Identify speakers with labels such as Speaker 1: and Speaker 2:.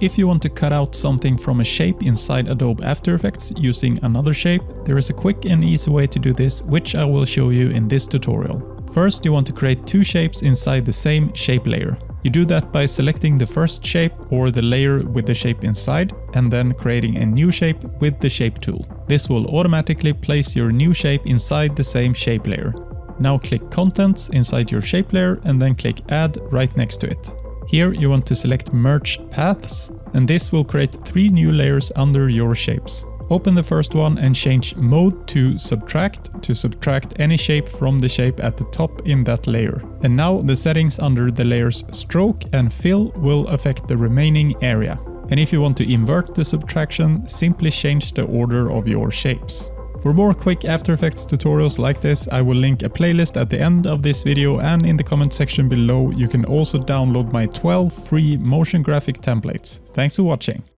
Speaker 1: If you want to cut out something from a shape inside Adobe After Effects using another shape, there is a quick and easy way to do this, which I will show you in this tutorial. First, you want to create two shapes inside the same shape layer. You do that by selecting the first shape or the layer with the shape inside and then creating a new shape with the shape tool. This will automatically place your new shape inside the same shape layer. Now click contents inside your shape layer and then click add right next to it. Here you want to select Merge Paths, and this will create three new layers under your shapes. Open the first one and change Mode to Subtract to subtract any shape from the shape at the top in that layer. And now the settings under the layers Stroke and Fill will affect the remaining area. And if you want to invert the subtraction, simply change the order of your shapes. For more quick After Effects tutorials like this, I will link a playlist at the end of this video and in the comment section below you can also download my 12 free motion graphic templates. Thanks for watching.